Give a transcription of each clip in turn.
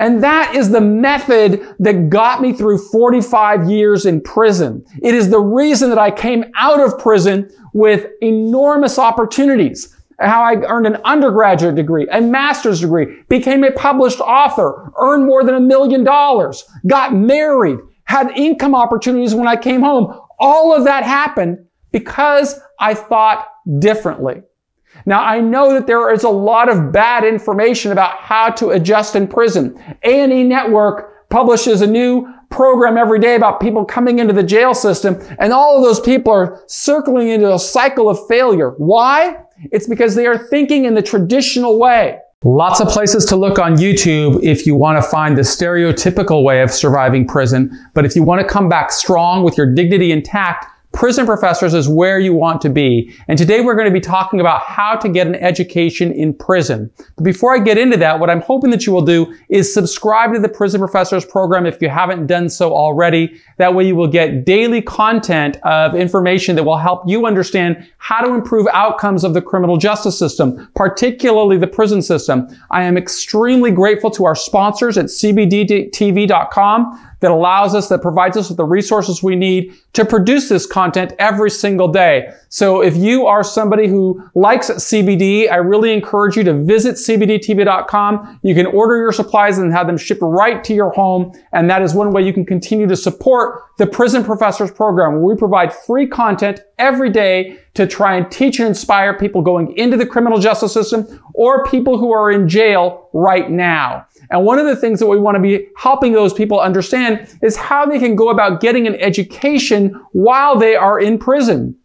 And that is the method that got me through 45 years in prison. It is the reason that I came out of prison with enormous opportunities. How I earned an undergraduate degree, a master's degree, became a published author, earned more than a million dollars, got married, had income opportunities when I came home. All of that happened because I thought differently. Now, I know that there is a lot of bad information about how to adjust in prison. A&E Network publishes a new program every day about people coming into the jail system, and all of those people are circling into a cycle of failure. Why? It's because they are thinking in the traditional way. Lots of places to look on YouTube if you want to find the stereotypical way of surviving prison. But if you want to come back strong with your dignity intact, Prison Professors is where you want to be. And today we're going to be talking about how to get an education in prison. But before I get into that, what I'm hoping that you will do is subscribe to the Prison Professors program if you haven't done so already. That way you will get daily content of information that will help you understand how to improve outcomes of the criminal justice system, particularly the prison system. I am extremely grateful to our sponsors at cbdtv.com that allows us, that provides us with the resources we need to produce this content every single day. So if you are somebody who likes CBD, I really encourage you to visit cbdtv.com. You can order your supplies and have them shipped right to your home. And that is one way you can continue to support the Prison Professors program where we provide free content every day to try and teach and inspire people going into the criminal justice system or people who are in jail right now. And one of the things that we want to be helping those people understand is how they can go about getting an education while they are in prison.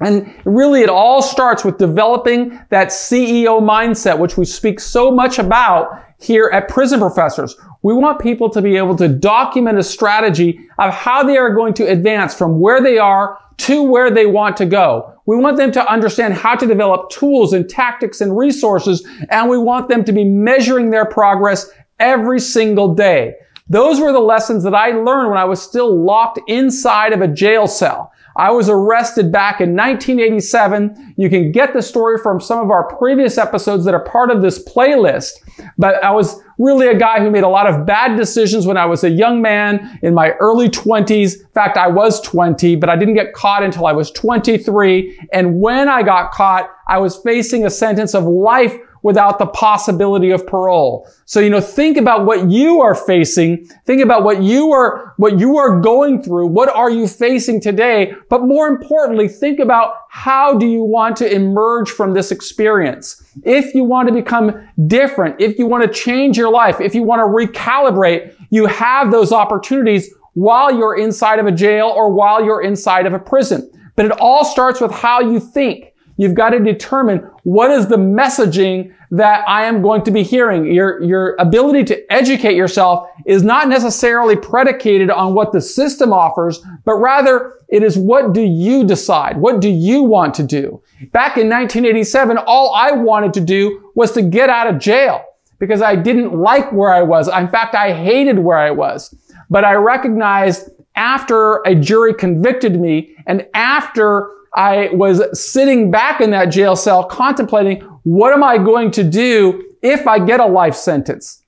And really, it all starts with developing that CEO mindset, which we speak so much about here at Prison Professors. We want people to be able to document a strategy of how they are going to advance from where they are to where they want to go. We want them to understand how to develop tools and tactics and resources, and we want them to be measuring their progress every single day. Those were the lessons that I learned when I was still locked inside of a jail cell. I was arrested back in 1987. You can get the story from some of our previous episodes that are part of this playlist. But I was really a guy who made a lot of bad decisions when I was a young man in my early 20s. In fact, I was 20, but I didn't get caught until I was 23. And when I got caught, I was facing a sentence of life without the possibility of parole. So, you know, think about what you are facing. Think about what you are, what you are going through. What are you facing today? But more importantly, think about how do you want to emerge from this experience? If you want to become different, if you want to change your life, if you want to recalibrate, you have those opportunities while you're inside of a jail or while you're inside of a prison. But it all starts with how you think. You've got to determine what is the messaging that I am going to be hearing. Your, your ability to educate yourself is not necessarily predicated on what the system offers, but rather it is what do you decide? What do you want to do? Back in 1987, all I wanted to do was to get out of jail because I didn't like where I was. In fact, I hated where I was. But I recognized after a jury convicted me and after I was sitting back in that jail cell contemplating, what am I going to do if I get a life sentence?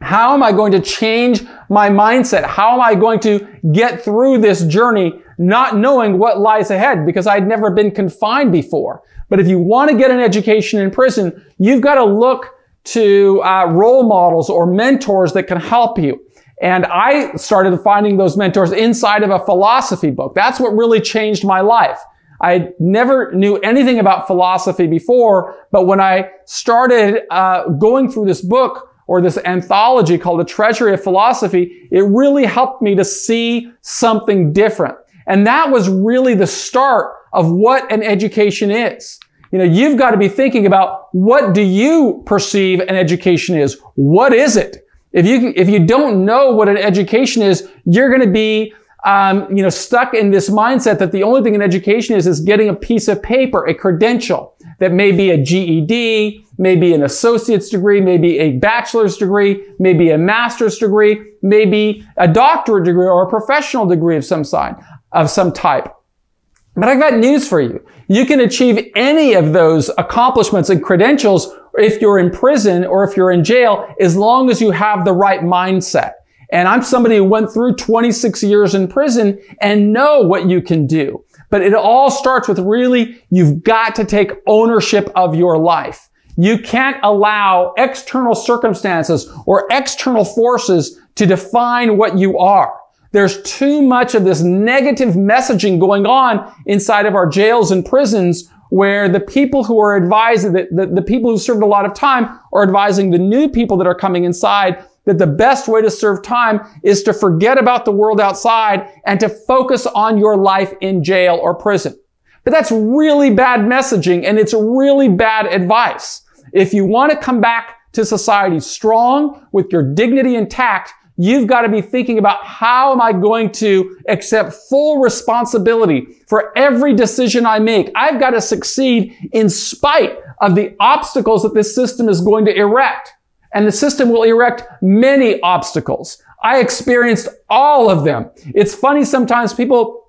How am I going to change my mindset? How am I going to get through this journey not knowing what lies ahead because I'd never been confined before? But if you want to get an education in prison, you've got to look to uh, role models or mentors that can help you. And I started finding those mentors inside of a philosophy book. That's what really changed my life. I never knew anything about philosophy before, but when I started uh, going through this book or this anthology called The Treasury of Philosophy, it really helped me to see something different. And that was really the start of what an education is. You know, you've got to be thinking about what do you perceive an education is? What is it? If you, if you don't know what an education is, you're going to be um, you know, stuck in this mindset that the only thing in education is, is getting a piece of paper, a credential that may be a GED, maybe an associate's degree, maybe a bachelor's degree, maybe a master's degree, maybe a doctorate degree or a professional degree of some side, of some type. But I've got news for you. You can achieve any of those accomplishments and credentials if you're in prison or if you're in jail, as long as you have the right mindset. And I'm somebody who went through 26 years in prison and know what you can do. But it all starts with really, you've got to take ownership of your life. You can't allow external circumstances or external forces to define what you are. There's too much of this negative messaging going on inside of our jails and prisons where the people who are advising, the, the, the, people who served a lot of time are advising the new people that are coming inside that the best way to serve time is to forget about the world outside and to focus on your life in jail or prison. But that's really bad messaging and it's really bad advice. If you want to come back to society strong with your dignity intact, You've got to be thinking about how am I going to accept full responsibility for every decision I make? I've got to succeed in spite of the obstacles that this system is going to erect. And the system will erect many obstacles. I experienced all of them. It's funny sometimes people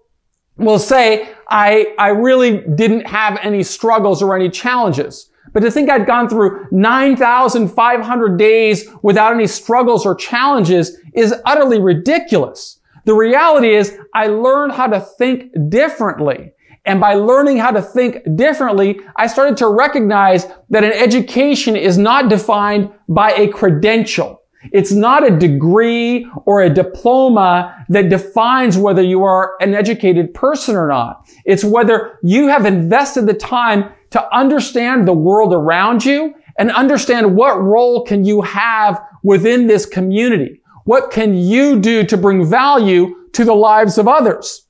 will say, I, I really didn't have any struggles or any challenges. But to think I'd gone through 9,500 days without any struggles or challenges is utterly ridiculous. The reality is I learned how to think differently. And by learning how to think differently, I started to recognize that an education is not defined by a credential. It's not a degree or a diploma that defines whether you are an educated person or not. It's whether you have invested the time to understand the world around you and understand what role can you have within this community. What can you do to bring value to the lives of others?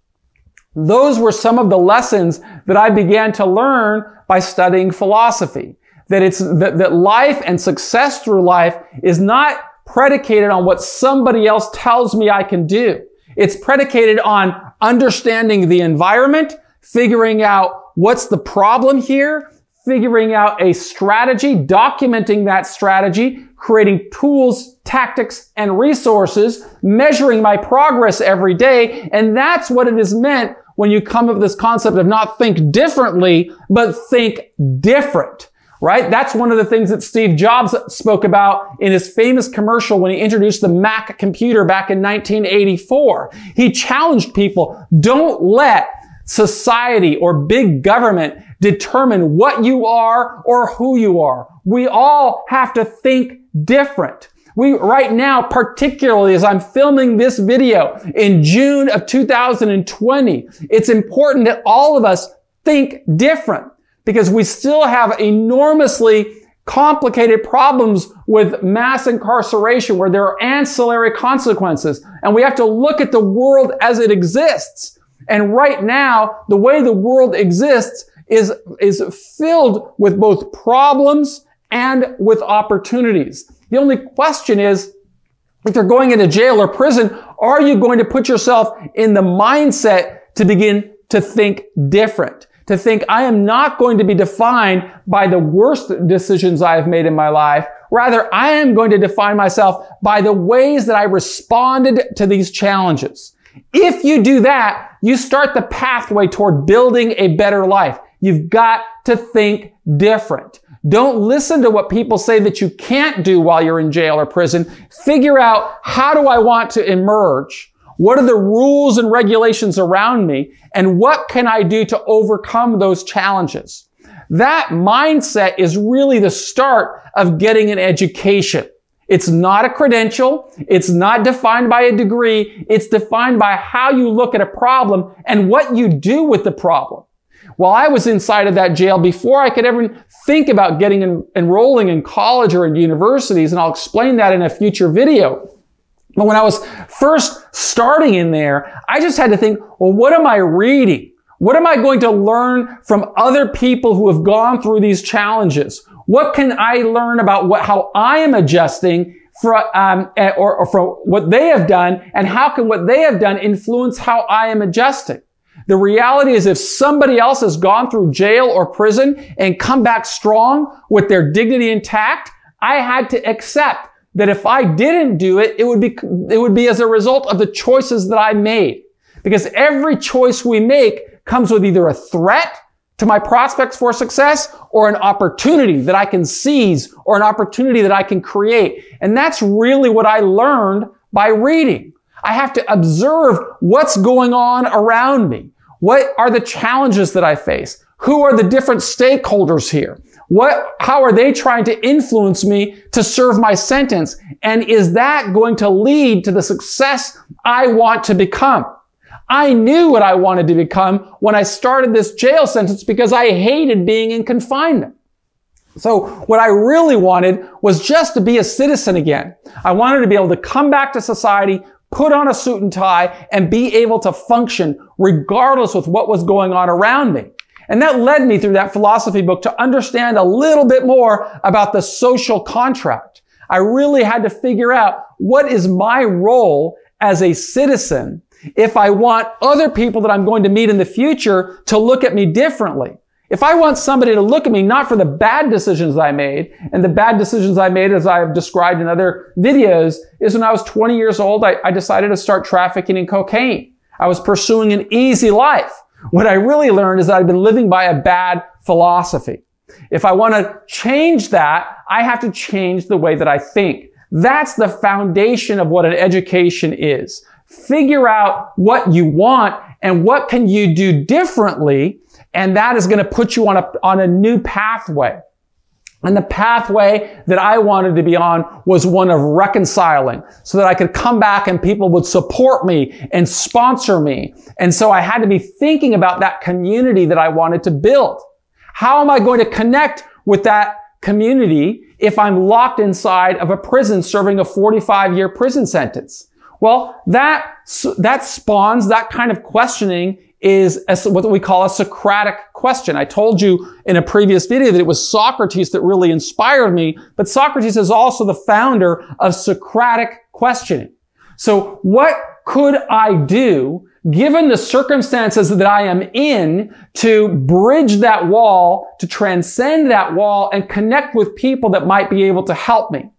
Those were some of the lessons that I began to learn by studying philosophy. That it's, that, that life and success through life is not predicated on what somebody else tells me I can do. It's predicated on understanding the environment, figuring out what's the problem here, figuring out a strategy, documenting that strategy, creating tools, tactics, and resources, measuring my progress every day. And that's what it is meant when you come up with this concept of not think differently, but think different right? That's one of the things that Steve Jobs spoke about in his famous commercial when he introduced the Mac computer back in 1984. He challenged people, don't let society or big government determine what you are or who you are. We all have to think different. We, right now, particularly as I'm filming this video in June of 2020, it's important that all of us think different because we still have enormously complicated problems with mass incarceration where there are ancillary consequences. And we have to look at the world as it exists. And right now, the way the world exists is, is filled with both problems and with opportunities. The only question is, if you're going into jail or prison, are you going to put yourself in the mindset to begin to think different? To think I am not going to be defined by the worst decisions I have made in my life. Rather, I am going to define myself by the ways that I responded to these challenges. If you do that, you start the pathway toward building a better life. You've got to think different. Don't listen to what people say that you can't do while you're in jail or prison. Figure out how do I want to emerge? What are the rules and regulations around me? And what can I do to overcome those challenges? That mindset is really the start of getting an education. It's not a credential. It's not defined by a degree. It's defined by how you look at a problem and what you do with the problem. While I was inside of that jail, before I could ever think about getting en- enrolling in college or in universities, and I'll explain that in a future video. But when I was first starting in there, I just had to think, well, what am I reading? What am I going to learn from other people who have gone through these challenges? What can I learn about what, how I am adjusting for, um, eh, or, or from what they have done and how can what they have done influence how I am adjusting? The reality is if somebody else has gone through jail or prison and come back strong with their dignity intact, I had to accept that if I didn't do it, it would be, it would be as a result of the choices that I made. Because every choice we make comes with either a threat to my prospects for success or an opportunity that I can seize or an opportunity that I can create. And that's really what I learned by reading. I have to observe what's going on around me. What are the challenges that I face? Who are the different stakeholders here? What, how are they trying to influence me to serve my sentence? And is that going to lead to the success I want to become? I knew what I wanted to become when I started this jail sentence because I hated being in confinement. So what I really wanted was just to be a citizen again. I wanted to be able to come back to society, put on a suit and tie, and be able to function regardless of what was going on around me. And that led me through that philosophy book to understand a little bit more about the social contract. I really had to figure out what is my role as a citizen if I want other people that I'm going to meet in the future to look at me differently. If I want somebody to look at me not for the bad decisions I made, and the bad decisions I made, as I've described in other videos, is when I was 20 years old, I, I decided to start trafficking in cocaine. I was pursuing an easy life. What I really learned is that I've been living by a bad philosophy. If I want to change that, I have to change the way that I think. That's the foundation of what an education is. Figure out what you want and what can you do differently. And that is going to put you on a, on a new pathway. And the pathway that I wanted to be on was one of reconciling so that I could come back and people would support me and sponsor me. And so I had to be thinking about that community that I wanted to build. How am I going to connect with that community if I'm locked inside of a prison serving a 45 year prison sentence? Well, that, that spawns that kind of questioning is a, what we call a Socratic question. I told you in a previous video that it was Socrates that really inspired me, but Socrates is also the founder of Socratic questioning. So what could I do given the circumstances that I am in to bridge that wall, to transcend that wall and connect with people that might be able to help me?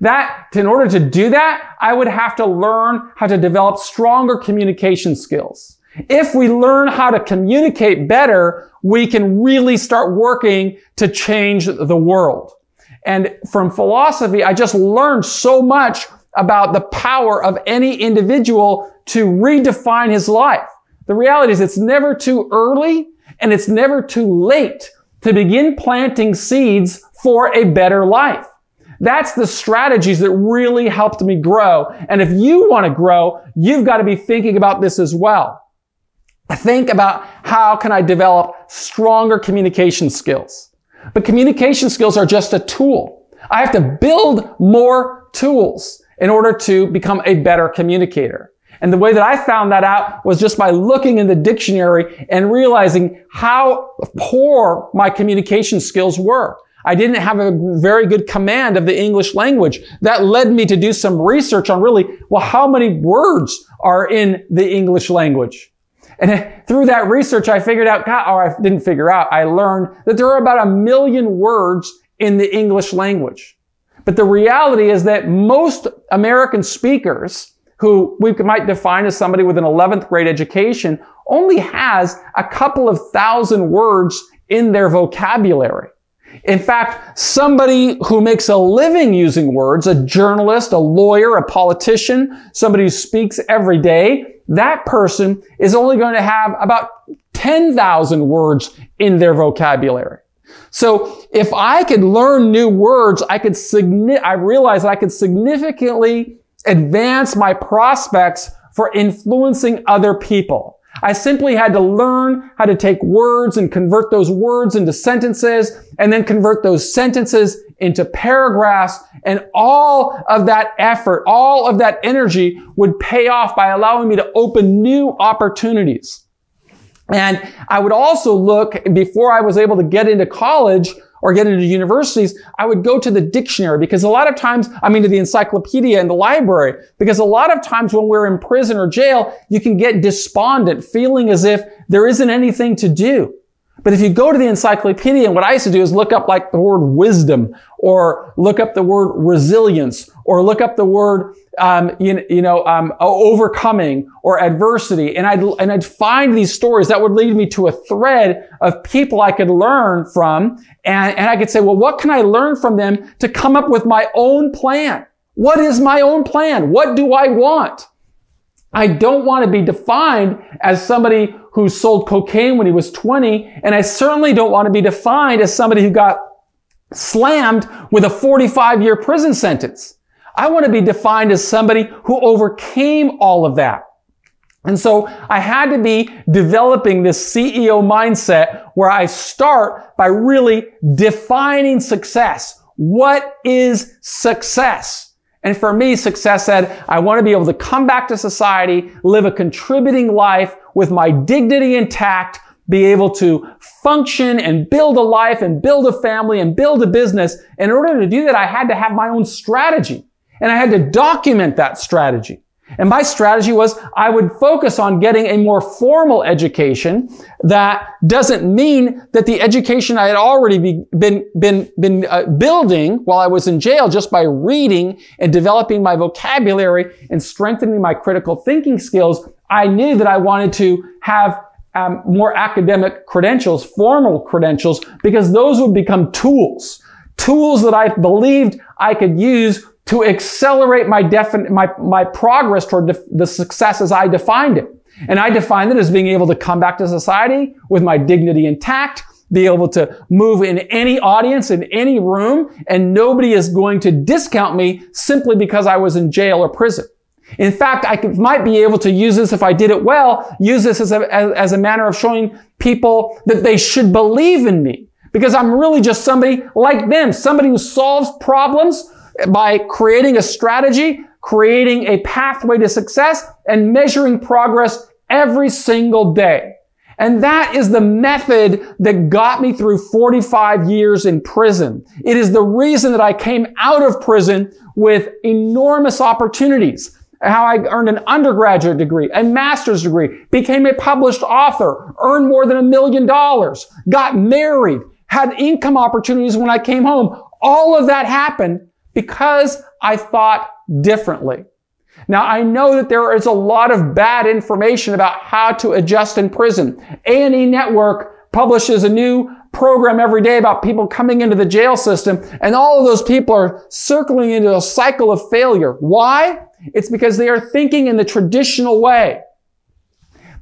That, in order to do that, I would have to learn how to develop stronger communication skills. If we learn how to communicate better, we can really start working to change the world. And from philosophy, I just learned so much about the power of any individual to redefine his life. The reality is it's never too early and it's never too late to begin planting seeds for a better life. That's the strategies that really helped me grow. And if you want to grow, you've got to be thinking about this as well. Think about how can I develop stronger communication skills. But communication skills are just a tool. I have to build more tools in order to become a better communicator. And the way that I found that out was just by looking in the dictionary and realizing how poor my communication skills were. I didn't have a very good command of the English language. That led me to do some research on really, well, how many words are in the English language? And through that research, I figured out, or I didn't figure out, I learned that there are about a million words in the English language. But the reality is that most American speakers, who we might define as somebody with an 11th grade education, only has a couple of thousand words in their vocabulary. In fact, somebody who makes a living using words, a journalist, a lawyer, a politician, somebody who speaks every day, that person is only going to have about 10,000 words in their vocabulary. So if I could learn new words, I could I realized I could significantly advance my prospects for influencing other people. I simply had to learn how to take words and convert those words into sentences and then convert those sentences into paragraphs. And all of that effort, all of that energy would pay off by allowing me to open new opportunities. And I would also look before I was able to get into college or get into universities, I would go to the dictionary because a lot of times, I mean to the encyclopedia and the library, because a lot of times when we're in prison or jail, you can get despondent, feeling as if there isn't anything to do. But if you go to the encyclopedia, and what I used to do is look up like the word wisdom, or look up the word resilience, or look up the word, um, you, you, know, um, overcoming or adversity, and I'd and I'd find these stories that would lead me to a thread of people I could learn from, and, and I could say, well, what can I learn from them to come up with my own plan? What is my own plan? What do I want? I don't want to be defined as somebody who sold cocaine when he was 20, and I certainly don't want to be defined as somebody who got slammed with a 45 year prison sentence. I want to be defined as somebody who overcame all of that. And so I had to be developing this CEO mindset where I start by really defining success. What is success? And for me, success said, I want to be able to come back to society, live a contributing life with my dignity intact, be able to function and build a life and build a family and build a business. In order to do that, I had to have my own strategy and I had to document that strategy. And my strategy was I would focus on getting a more formal education that doesn't mean that the education I had already be, been, been, been uh, building while I was in jail just by reading and developing my vocabulary and strengthening my critical thinking skills. I knew that I wanted to have um, more academic credentials, formal credentials, because those would become tools. Tools that I believed I could use to accelerate my, defin- my, my progress toward def- the success as I defined it. And I defined it as being able to come back to society with my dignity intact, be able to move in any audience, in any room, and nobody is going to discount me simply because I was in jail or prison. In fact, I could, might be able to use this if I did it well, use this as a, as, as a manner of showing people that they should believe in me. Because I'm really just somebody like them, somebody who solves problems by creating a strategy, creating a pathway to success, and measuring progress every single day. And that is the method that got me through 45 years in prison. It is the reason that I came out of prison with enormous opportunities. How I earned an undergraduate degree, a master's degree, became a published author, earned more than a million dollars, got married, had income opportunities when I came home. All of that happened because I thought differently. Now, I know that there is a lot of bad information about how to adjust in prison. A&E Network publishes a new program every day about people coming into the jail system, and all of those people are circling into a cycle of failure. Why? It's because they are thinking in the traditional way.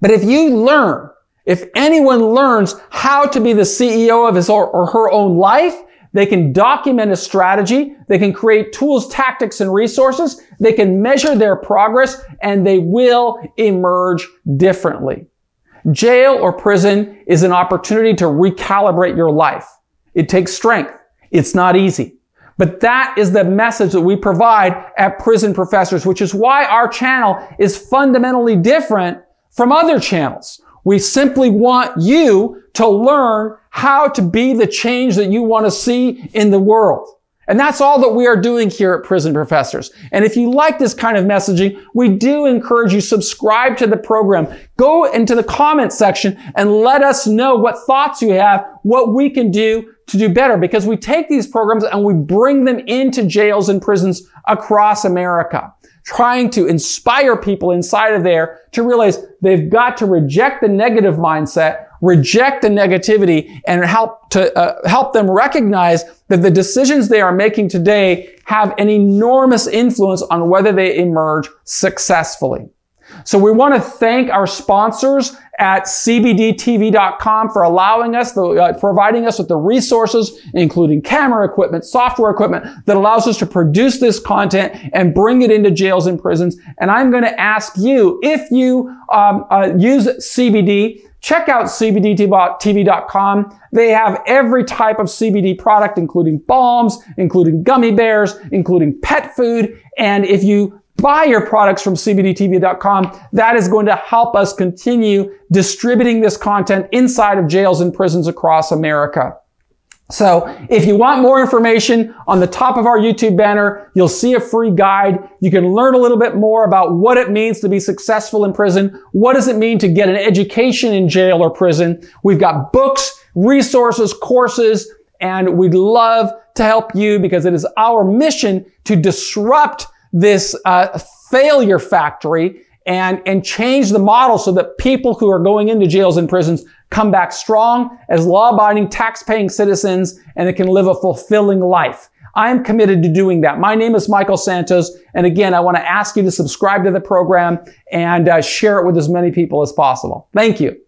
But if you learn, if anyone learns how to be the CEO of his or, her own life, they can document a strategy. They can create tools, tactics, and resources. They can measure their progress and they will emerge differently. Jail or prison is an opportunity to recalibrate your life. It takes strength. It's not easy. But that is the message that we provide at Prison Professors, which is why our channel is fundamentally different from other channels. We simply want you to learn how to be the change that you want to see in the world. And that's all that we are doing here at Prison Professors. And if you like this kind of messaging, we do encourage you subscribe to the program. Go into the comment section and let us know what thoughts you have, what we can do to do better because we take these programs and we bring them into jails and prisons across America trying to inspire people inside of there to realize they've got to reject the negative mindset, reject the negativity, and help to uh, help them recognize that the decisions they are making today have an enormous influence on whether they emerge successfully. So we want to thank our sponsors at cbdtv.com for allowing us, the, uh, providing us with the resources, including camera equipment, software equipment that allows us to produce this content and bring it into jails and prisons. And I'm going to ask you, if you um, uh, use CBD, check out cbdtv.com. They have every type of CBD product, including balms, including gummy bears, including pet food. And if you buy your products from cbdtv.com. That is going to help us continue distributing this content inside of jails and prisons across America. So if you want more information on the top of our YouTube banner, you'll see a free guide. You can learn a little bit more about what it means to be successful in prison. What does it mean to get an education in jail or prison? We've got books, resources, courses, and we'd love to help you because it is our mission to disrupt this uh, failure factory and, and change the model so that people who are going into jails and prisons come back strong as law-abiding, tax-paying citizens and they can live a fulfilling life. I am committed to doing that. My name is Michael Santos. And again, I want to ask you to subscribe to the program and uh, share it with as many people as possible. Thank you.